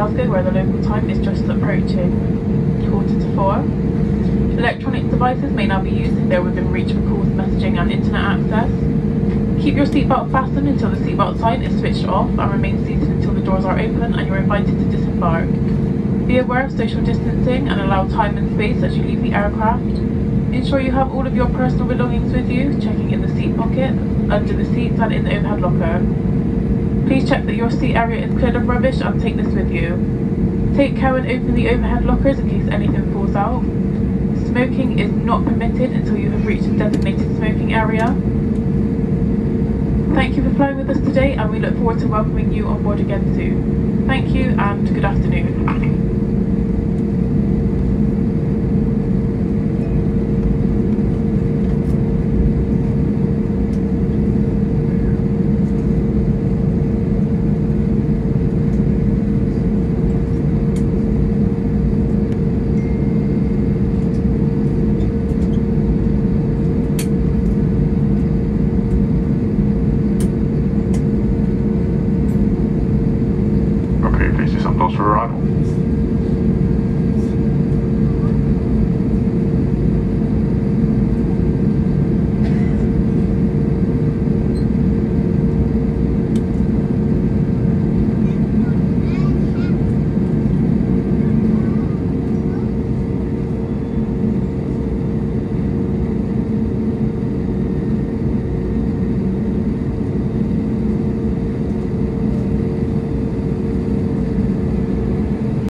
Glasgow, where the local time is just approaching quarter to four. Electronic devices may now be used if they're within reach for calls, messaging and internet access. Keep your seatbelt fastened until the seatbelt sign is switched off and remain seated until the doors are open and you're invited to disembark. Be aware of social distancing and allow time and space as you leave the aircraft. Ensure you have all of your personal belongings with you, checking in the seat pocket, under the seats and in the overhead locker. Please check that your seat area is cleared of rubbish and take this with you. Take care when opening the overhead lockers in case anything falls out. Smoking is not permitted until you have reached a designated smoking area. Thank you for flying with us today and we look forward to welcoming you on board again soon. Thank you and good afternoon.